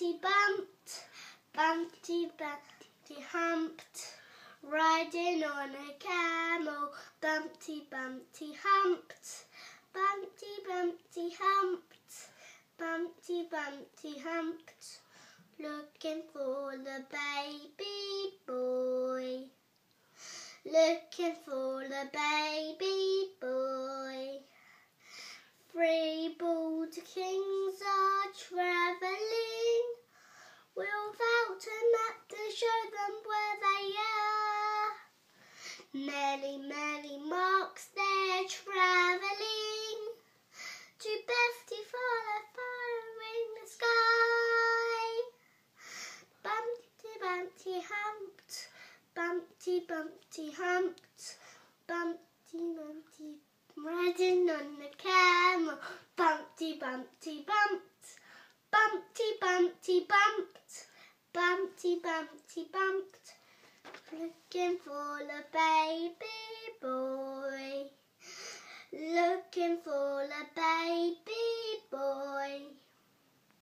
Bumpty bumped, Bumpty Bumpty humped, riding on a camel. Bumpty Bumpty humped, Bumpty Bumpty humped, Bumpty Bumpty humped, looking for the baby boy. Looking for the baby Many, many marks they're travelling to Bethty Far, far in the sky. Bumpty, bumpty, humped, bumpty, bumpty, humped, bumpty, bumpty, riding on the camel. Bumpty, bumpty, bumped, bumpty, bumpty, bumped, bumpty, bumpty, bumped, Looking for a baby boy.